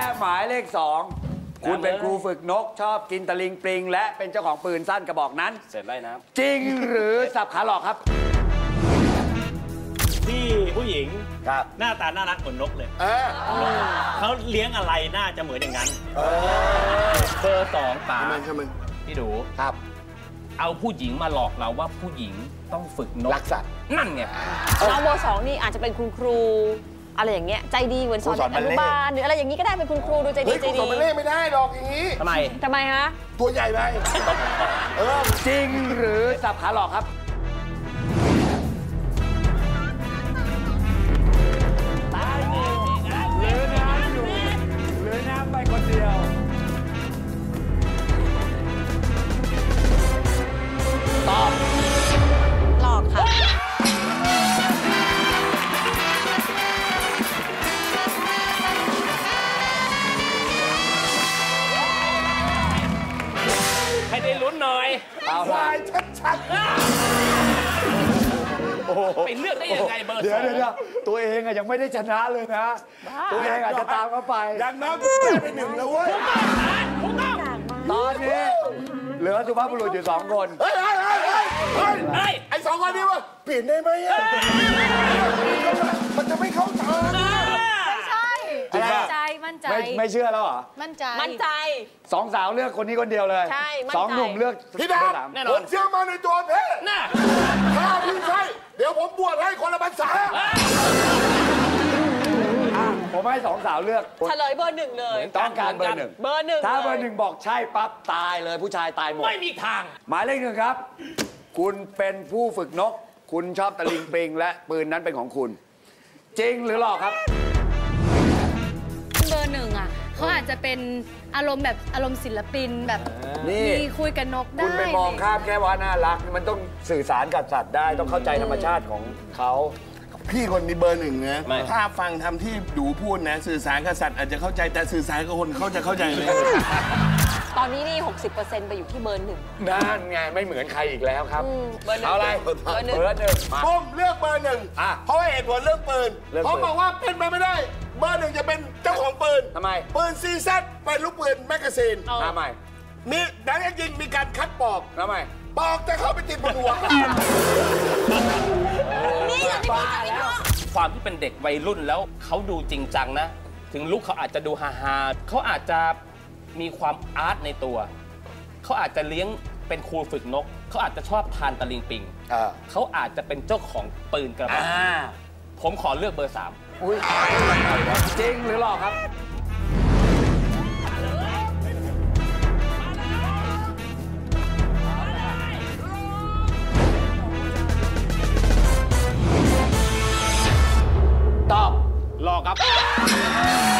และหมายเลขสองคุณเป็นครูฝึกนกชอบกินตะลิงปลิง และเป็นเจ้าของปืนสั้นกระบอกนั้น เสร็จไล่น้จริงหรือสับขาหลอกครับที่ผู้หญิงครับ หน้าตาน่ารักเหมือนนกเลยเออเขาเลี้ยงอะไรน่าจะเหมือนอย่างนั้นำเบอร์สองป๋าทำไมทำไมพี่ดูครับเอาผู้หญิงมาหลอกเราว่าผู้หญิงต้องฝึกนกรักสัตว์นั่นไงน้องโบสองนี่อาจจะเป็นคุณครู อะไรอย่างเงี้ยใจดีเหมือนสอนครูสอนเด็กอนุบัลเล่บาลหรืออะไรอย่างงี้ก็ได้เป็นคุณครูดูใจดีเฮ้ยใจคุณดีสมบัติเล่ไม่ได้หรอกอย่างนี้ ทำไม ทำไมฮะ ตัวใหญ่ไป เออ จริงหรือสับขาหลอกครับ ได้ลุ้นหน่อยเอาควาละยชัดไปเลือกได้ยังไงเบอร์เดี๋สยวองเดี๋ยวเดี๋ยวตัวเองอะยังไม่ได้ชนะเลยนะ ตัวเองอาจจะตามเข้าไปๆอย่างน้อยก็ได้ไปหนึ่งแล้วเว้ยตอนนี้เหลือสุภาพบุรุษอยู่สองคน เฮ้ยเฮ้ยเฮ้ยเฮ้ยเฮ้ยเฮ้ยไอ้สองคนนี้วะเปลี่ยนได้ไหม ไม่ไม่เชื่อแล้วเหรอมั่นใจ มั่นใจ สองสาวเลือกคนนี้คนเดียวเลยใช่มั่นใจ สองหนุ่มเลือกพี่เบดาอร์สามแน่นผอน มเชื่อมาในตัวพี่น่ะถ้าพี่ใช่เดี๋ยวผมบวชให้คนละพรรษาอะผมให้สองสาวเลือกเฉลยเบอร์หนึ่งเลย ต้องการเบอร์หนึ่งเบอร์หนึ่งถ้าเบอลร์ยหนึ่งบอกใช่ปั๊บตายเลยผู้ชายตายหมด ไม่มีทาง หมายเลขหนึ่งครับ คุณเป็นผู้ฝึกนก คุณชอบตะลิงปลิง และปืนนั้นเป็นของคุณ จริงหรือหลอกครับ เขาอาจจะเป็นอารมณ์แบบอารมณ์ศิลปินแบบนี่ มีคุยกับนกได้คุณไปมองข้ามแค่ว่าน่ารัก มันต้องสื่อสารกับสัตว์ได้ต้องเข้าใจธรรมชาติของเขา พี่คนนี้เบอร์หนึ่งนะ ไม่ ถ้าฟังทำที่ดูพูดนะ สื่อสารกับสัตว์อาจจะเข้าใจแต่สื่อสารกับคนเขาจะเข้าใจเลย ตอนนี้นี่ 60%ไปอยู่ที่เบอร์หนึ่ง นั่นไงไม่เหมือนใครอีกแล้วครับ อืมเบอร์หนึ่งเอาอะไรเบอร์หนึ่ง เบอร์หนึ่งมา ผมเลือกเบอร์หนึ่งอะเพราะว่าเหตุผลเรื่องปืนเรื่องปืน ผมบอกว่าเป็นไปไม่ได้ เบอร์หนึ่งจะเป็นเจ้าของปืนทำไม ปืนซีซัดเป็นลูกปืน magazine ทำไมมีดังนั้นยิงมีการคัดปอกทำไมปอกจะเข้าไปติดบนหัวนี่อย่างที่พี่จะวิเคราะห์ความที่เป็นเด็กวัยรุ่นแล้วเขาดูจริงจังนะ ถึงลุกเขาอาจจะดูฮาฮาๆเขาอาจจะมีความ art ในตัว เขาอาจจะเลี้ยงเป็นครูฝึกนก เขาอาจจะชอบทานตะลิงปิงอ่าเขาอาจจะเป็นเจ้าของปืนกระบอกอ่า ผมขอเลือกเบอร์สามอุ้ยจริงหรือหลอกครับ ตอบรอครับอาการข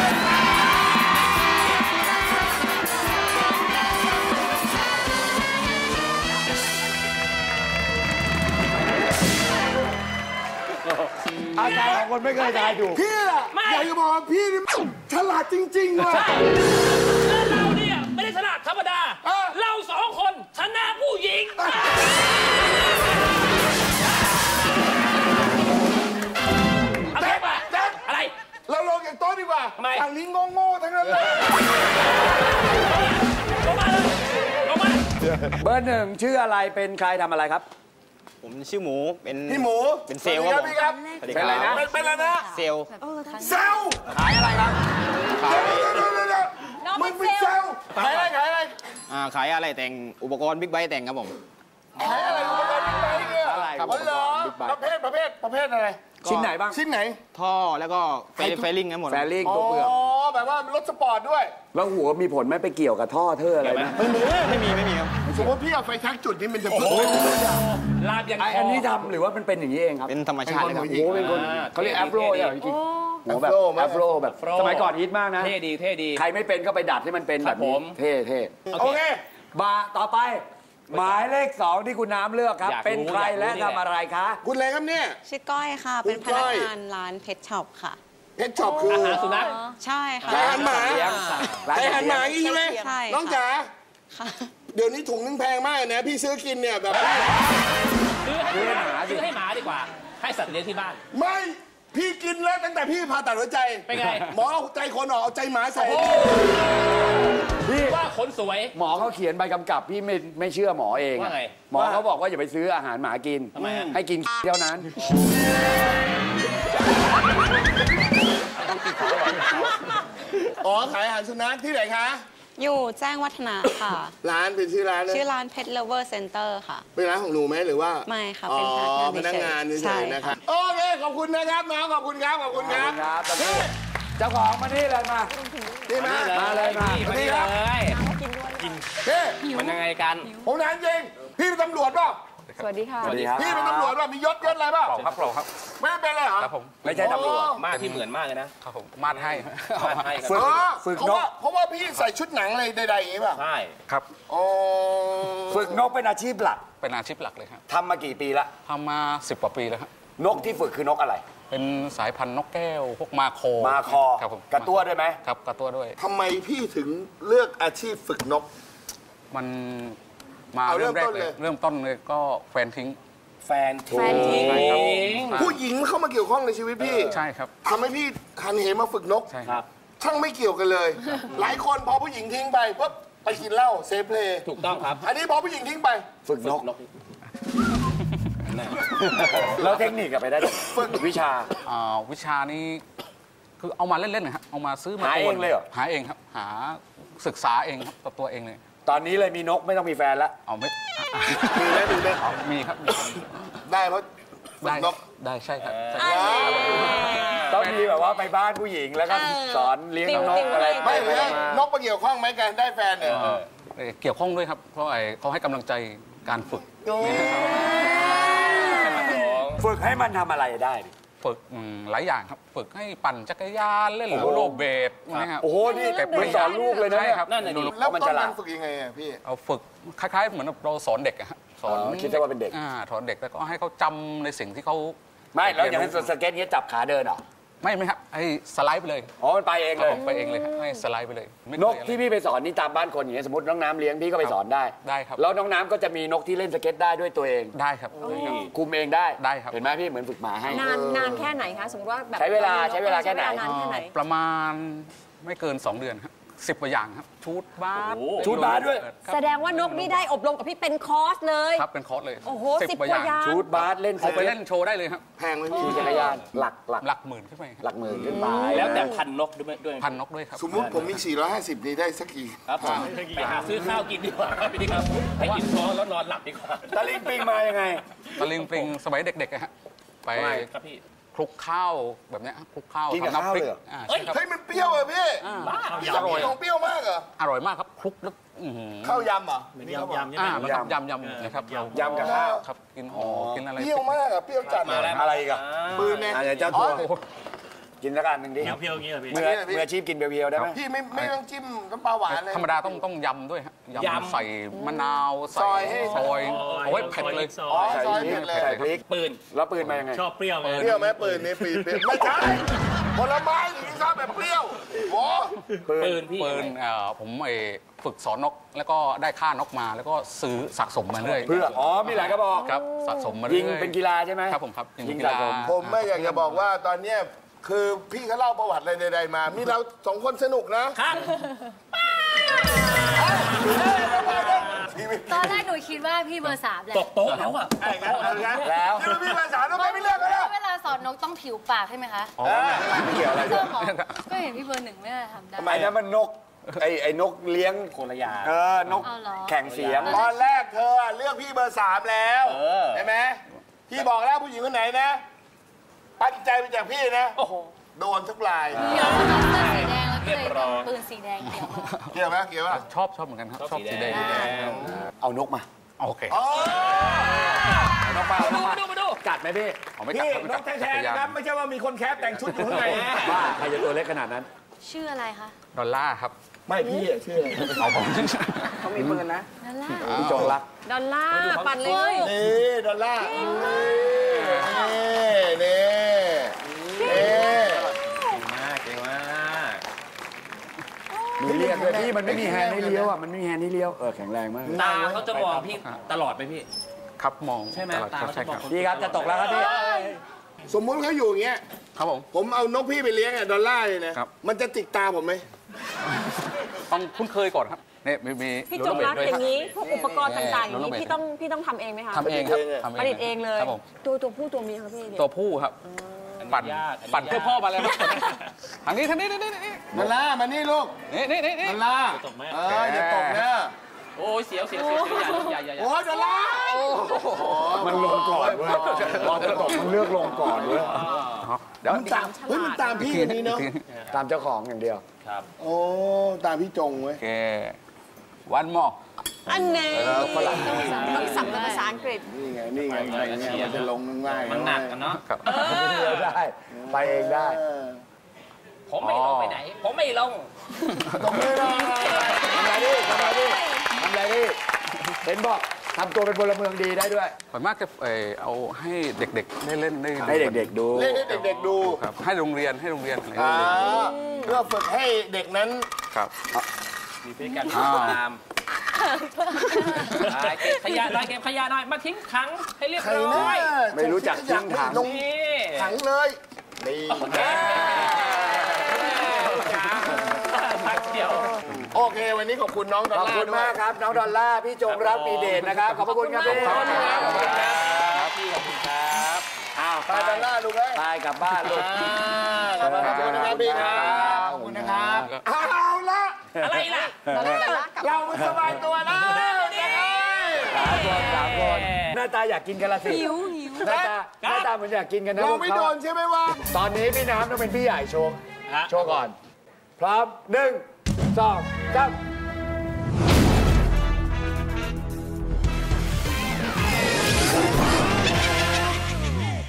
คนไม่เคยทายถูก พี่อะอยากจะบอกว่าพี่นี่ฉลาดจริงๆว่ะเราเนี่ยไม่ได้ชนะธรรมดา เออ เราสองคนชนะผู้หญิงอะไรปะแจ็คอะไร เราลงจากโต๊ะดีกว่าทำไมฝั่งนี้โง่ๆทั้งนั้นเลยลงมาเลยลงมา เบอร์หนึ่งชื่ออะไรเป็นใครทำอะไรครับ ผมชื่อหมูเป็นพี่หมูเป็นเซลล์สวัสคดีรับครับพี่ครับสวัสดีเป็นอะไรนะเป็นเป็นอะไรนะเซลล์เซลล์ขายอะไรครับขายเดี๋ยวเดี๋ยวเดี๋ยวเดี๋ยวน้องมึเป็งนเป็นเซเซลลล์ล์ขายอะไรขายอะไรอ่าขายอะไรแต่งอุปกรณ์บิ๊กไบค์แต่งครับผม ขายอะไรอุปกรณ์บิ๊กไบค์เนี่ยอะไรครับอ๋อเหรอบิ๊กไบค์ ประเภทประเภทประเภทอะไรชิ้นไหนบ้าง ชิ้นไหนท่อแล้วก็เฟรเฟรลิงครับหมดแฟลิ่งอ๋อตัวเปลือกแบบว่ามันรถสปอร์ตด้วย แล้วหัวมีผลไหมไปเกี่ยวกับท่อเธออะไรไหมไม่มีไม่มีไม่มีครับ สมมติพี่เอาไฟชักจุดนี้มันจะพุ่งลาบยันไอคออันนี้ทำหรือว่ามันเป็นอย่างนี้เองครับเป็นธรรมชาติเลยครับเป็นคนหัวหยิกโอ้เป็นคนอ่าเขาเรียกเท่แอดีฟโรเท่ดีอย่างจริงๆหัวแบบแอฟโรไหมแอฟโรแบบแอฟโรสมัยก่อนฮิตมากนะ เท่ดีเท่ดี ใครไม่เป็นก็ไปดัดให้มันเป็นคแบรับบนี้ผมเท่เท่โอเค บาต่อไป หมายเลขสองที่คุณน้ำเลือกครับ อยากรู้เป็นใครอยากรู้และนี่แหละ ทำอะไรคะ คุณอะไรครับเนี่ย ชื่อก้อยค่ะ คุณเป็นพนัก้กอย งานร้านเพชรช็อปค่ะ เพชรช็อปคืออาหารสุนัข ใช่ค่ะขายอาหารหมาเลี้ยงร้านขายอาหารหมาอย่างนี้ใช่ไหมใช่ค่ะ น้องจ๋า ค่ะ เดี๋ยวนี้ถุงนึงแพงมากนะ พี่ซื้อกินเนี่ยแบบ ซื้อให้หมาซื้อให้หมาดีกว่า ให้สัตว์เลี้ยงที่บ้าน ไม่พี่กินแล้วตั้งแต่พี่ผ่าตัดหัวใจเป็นไง หมอเอาใจคนออกเอาใจหมาใส่พี่ว่าคนสวย หมอเขาเขียนใบกำกับพี่ไม่ไม่เชื่อหมอเองอะว่าไงหมอเขาบอกว่าอย่าไปซื้ออาหารหมากิน ทำไมอะ ให้กินเท่านั้น อ๋อขายอาหารสุนัขที่ไหนคะ อยู่แจ้งวัฒนะค่ะ ร้านเป็นชื่อร้านเลยชื่อร้าน Pet Lover Center ค่ะ เป็นร้านของหนูไหมหรือว่า ไม่ค่ะอ๋อเป็นพนักงานพนักงานเฉเฉยยๆๆนะครับใช่ค่ะโอเคขอบคุณนะครับน้องขอบคุณครับขอบคุณครับครับตอนนี้เจ้าของมานี่เลยมานี่มามาเลยมาพี่มานี่นี่ครับเลยพี่มันยังไงกันผมถามจริงพี่เป็นตำรวจเปล่า สวัสดีค่ะ สวัสดีครับ พี่เป็นตำรวจเปล่ามียศยศอะไรเปล่าครับเราครับ ไม่เป็นเลยเหรอครับผมไม่ใช่ตำรวจมากที่เหมือนมากเลยนะครับผมมาดให้มาให้กันฝึกอ๋อฝึกเพราะนกว่าเพราะว่าพี่ใส่ชุดหนังอะไรใดๆอย่างนี้ป่ะใช่ครับอ๋อฝึกนกเป็นอาชีพหลักเป็นอาชีพหลักเลยครับทำมากี่ปีละทำมาสิบกว่าปีแล้วครับนกที่ฝึกคือนกอะไร เป็นสายพันธุ์นกแก้วพวกมาโคมาคอครับผมกระตั้วด้วยไหมครับกระตั้วด้วยทำไมพี่ถึงเลือกอาชีพฝึกนก มัน มาเอาเริ่เริ่มมแรกต้นเลเลยยเริ่มต้นเลยก็แฟนทิ้ง แฟนทิ้งแฟนทิ้งใช่ครับ ผู้หญิงเข้ามาเกี่ยวข้องในชีวิตพี่ใช่ครับทำให้พี่หันเหมาฝึกนก ใช่ครับครับ ช่างไม่เกี่ยวกันเลย หลายคนพอผู้หญิงทิ้งไปปุ๊บไปกินเหล้าเซฟเพลย์ถูกต้องครับอันนี้พอผู้หญิงทิ้งไป ฝึกนกนกน่ะแล้วเทคนิคอะไปได้จากฝึกวิชา อ่าวิชานี้คือเอามาเล่นๆนะครับเอามาซื้อมาหาเองเลยเหรอ หาเองครับ หาศึกษาเองครับกับตัวเองเลย ตอนนี้เลยมีนกไม่ต้องมีแฟนละเอาไม่มีไหมมีไหมเอามีครับมีได้เพราะฝึได้กนก ได้ใช่ครับใช่ต้องมีแบบว่าไปบ้านผู้หญิงแล้วก็สอนเลี้ยงนกอะไรไม่เลยปนกมาเกี่ยวข้องไหมการได้แฟนเนี่ยเอ่อเกี่ยวข้องด้วยครับ เพราะไอ้เขาให้กำลังใจการฝึก ฝึกให้มันทำอะไรได้ดิ ฝึกอืมหลายอย่างครับ ฝึกให้ปั่นจักรยานเล่นโรลโลเบดนะครับ โอ้โหนี่เก็บเหมือนสอนลูกเลยนะใช่เนี่ย ครับนั่นน่ะดิ แล้วมันต้ฉนลามัดนฝึกยังไงอะพี่ เอาฝึกคล้ายๆเหมือนเราสอนเด็กอะฮะสอนอ๋อคิดซะว่าเป็นเด็ก อ่าสอนเด็กแล้วก็ให้เขาจำในสิ่งที่เขาไม่แล้วอย่างนั้นสเก็ตเนี้ยจับขาเดินเหรอ ไม่ไม่ครับให้สไลด์ไปเลยอ๋อมันไปเองครับเลยผมไปเองเลยครับให้สไลด์ไปเลยไม่นเคกยอะไรที่พี่ไปสอนนี่ตามบ้านคนอย่างเงี้ยสมมติน้องน้ำเลี้ยงพี่ก็ไปสอนได้ได้ครับ แล้วน้องน้ำก็จะมีนกที่เล่นสเก็ตได้ด้วยตัวเองได้ครับคุมเองได้ได้ครับ เห็นไหมพี่เหมือนฝึกหมาให้ นานนานแค่ไหนคะ สมมติว่าแบบใช้เวลาใช้เวลาแค่ไหนใช้เวลานานแค่ไหน ประมาณไม่เกิน 2 เดือนครับ สิบกว่าอย่างครับชูดบาสชูดบาสด้วยครับแสดงว่านกนี่ได้อบรมกับพี่เป็นคอร์สเลย ครับเป็นคอร์สเลยโอ้โหสิบกว่าอย่างชู้ตบาสเล่นสเก็ตเอาไปเล่นโชว์ได้เลยครับแพงไหมพี่ขี่จักรยานหลักหลักหลักหมื่นขึ้นไปครับหลักหมื่นขึ้นไปแล้วแต่พันธุ์นกด้วยด้วยพันธุ์นกด้วยครับสมมุติผมมี 450 นี่ได้สักกี่ครับผมไปหาซื้อข้าวกินดีกว่าครับพี่ครับให้กินท้องแล้วนอนหลับดีกว่าตะลิงปิงมายังไงตะลิงปลิงสมัยเด็กๆอะฮะไปทำไมครับพี่ค ลุกข้าวแบบเนี้ยคลุกข้าวกินกับทำำพริข้าวเลยเหรอ อ่าเอ้ใช่ยครับ เฮ้ยมันเปรี้ยวเหรอพี่บ้าพี่ชอบกินของเปรี้ยวมากเหรออร่อยมากครับคลุกแล้วอื้อหือข้าวยำเหรอยำยำใช่อ่าไหมมันครับยำยำนะครับเรายำกับข้าว ครับกินห่อกินอะไรเปรี้ยวมากอะเปรี้ยวจัดมาแล้ว อะไรอีกอะปืนเนี่ย อาจจะเจ้าตัว กินสักอันหนึ่งดิเพียวๆอย่างนี้เหรอพี่ มือมืออาชีพกินเบียวๆได้ไหมพี่ไม่ไม่ต้องจิ้มน้ำปลาหวานเลย ธรรมดาต้องต้องยำด้วยฮะยำยำ ใส่มะนาวใส่ซอยให้ ซอยเอาไว้เผ็ดเลย ซออ๋อยซอยพริเผ็กดเลย ใส่พริกปืนแล้วปืนมายังไงชอบเปรี้ยวไงเปรี้ยวไหมปืนนี่ปืนเปรี้ยวไม่ใช่ผลไม้อย่างนี้ชอบแบบเปรี้ยวโอ้ปืนพี่ปืนเอ่อผมไอ้ฝึกสอนนกแล้วก็ได้ค่านกมาแล้วก็ซื้อสะสมมาเรื่อยเพื่ออ๋อมีหลายกระบอก ครับสะสมมาเรื่ยิอยงเป็นกีฬาใช่ไหมครับผมครับยิงกีสะฬาสม ผมไม่อยากจะบอกว่าตอนเนี้ย คือพี่เขาเล่าประวัติอะไรใดๆมา มีเราสองคนสนุกนะครับตอนแรกหนูคิดว่าพี่เบอร์สามแหละตกโต๊ะแล้วอะแล้วที่พี่ภาษาต้องไปไม่เลือกกันนะเวลาสอนนกต้องผิวปากใช่ไหมคะไม่เกี่ยวอะไรเรื่องหมอก็เห็นพี่เบอร์หนึ่งไม่ได้ทำได้ทำไมนะมันนกไอ้ไอ้นกเลี้ยงคนละอย่างเออนกเอาเหรอแข่งเสียงตอนแรกเธอเลือกพี่เบอร์สามแล้วเออใช่ไหมพี่บอกแล้วผู้หญิงคนไหนนะ ปันใจไปจากพี่นะ โอ้โห โดนทุกราย เดี๋ยวเราเสื้อสีแดงแล้วก็เลยเรียบร้อยปืนสีแดงเกี่ยวมาเกี่ยวไหมเกี่ยวไหมชอบชอบเหมือนกันครับชอบสีแดงเอานกมา โอเคอ๋อเอานกมาเอานกมามาดูมาดูกัดไหมพี่เอาไม่พี่กัดนกแท้ๆนะครับไม่ใช่ว่ามีคนแคระแต่งชุดอยู่ข้างในนะบ้าใครจะตัวเล็กขนาดนั้น ชื่ออะไรคะ ดอลลาร์ครับ ไม่พี่อะชื่ออะไรเอาผมนั่นล่ะพี่จงรัก ดอลลาร์ปั่นเลย นี่ ดอลลาร์นี่นี่นี่ มากเก่งมาก มีเรียกด้วยพี่มันไม่มีแฮนด์ให้เลี้ยวอะมันไม่มีแฮนด์ให้เลี้ยวเออแข็งแรงมาก ตาเขาจะมองพี่ตลอดไปพี่ ครับมองใช่ไหมตลอดตาครับเขาใช่จะมคองรับคนพี่ครับจะตกแล้วครับพี่สมมุติเขาอยู่อย่างเงี้ย ครับผม ผมเอานกพี่ไปเลี้ยงอะดอลลาร์เนี่ยนะครับ มันจะจิกตาผมไหม ต้องคุ้นเคยก่อนครับเนี่ยมีมีพี่โรจลงเบรัดกด้วยอครัย่าบงนี้พวกอุปกรณ์ต่างๆอย่างนี้โรลเบดพี่ต้องพี่ต้องทำเองไหมคะทำเองครับทำผลิตเองเลย ครับผมตัวตัวผู้ตัวเมียคะพี่เนี่ยตัวผู้ครับ ปั่นยากอันนี้ปั่นเพื่อยากพ่อมาเลยครับทางนี้ทางนี้นี่นี่นี่ดอลลาร์มานี่ลูกนี่นี่นี่ดอลลาร์ตกไหมเอออย่าตกนะโอ้ยเสียวเสียวเสียวเสียวอย่าอย่าอย่าอย่าโอ้ยดอลลาร์มันลงก่อนเว้ยตอนจะตกมันเลือกลงก่อนเว้ยเดี๋ยวมันตามเฮ้ยมันตามพี่คนนี้เนาะตามเจ้าของอย่างเดียวครับ โอ้ตามพี่จงเว้ยโอเควันมอ อันนี้ฝรั่งต้องสับเป็นภาษาอังกฤษ นี่ไง นี่ไงนี่ไงเนี่ยมันจะลงง่ายๆมันหนักกันเนาะครับได้ ไปเองได้เออผมไม่ลงไปไหน ผมไม่ลงตรงนี้นะทำอะไรดิทำอะไรดิทำอะไรดิเห็นบอกทำตัวเป็นพลเมืองดีได้ด้วยส่วนมากจะเอ่อเอาให้เด็กๆได้เล่นได้ให้เด็กๆดูเล่นให้เด็กๆดูครับให้โรงเรียนให้โรงเรียนอะไรอ่าเด็กเพื่อฝึกให้เด็กนั้นๆครับมีพฤติกรรมที่ตาม ไปเก็บขยะหน่อยเก็บขยะหน่อยมาทิ้งถังให้เรียบใครร้นะอยไม่รู้จักทิ้งถังลงนี่ถังเลยนี่ทักเดียวโอเค วันนี้ขอบคุณน้องดอขลอบลาร์คุณด้วยมากครับ น้องดอลลาร์พี่จงรักมีเดชนะครับ ขอบพระคุณครับพี่ขอบคุณครับขอบคุณครับพี่ขอบคุณครับอ้าวไปดอลลาร์ลูกเอ้ยตายกลับบ้านลูกขอบคุณนะครับพี่ครับขอบคุณนะครับ เอาละอะไรล่ะ เราไม่สบายตัวแล้วเนี่ยสามคนสามคนหน้าตาอยากกินกันละสิหิวหิวหน้าตาหน้าตาเหมือนอยากกินกันนะเราพวกไม่ขโดนใช่ไหมวะตอนนี้พี่น้ำต้องเป็นพี่ใหญ่โชว์ฮะโชว์ก่อน พร้อมหนึ่งสองสาม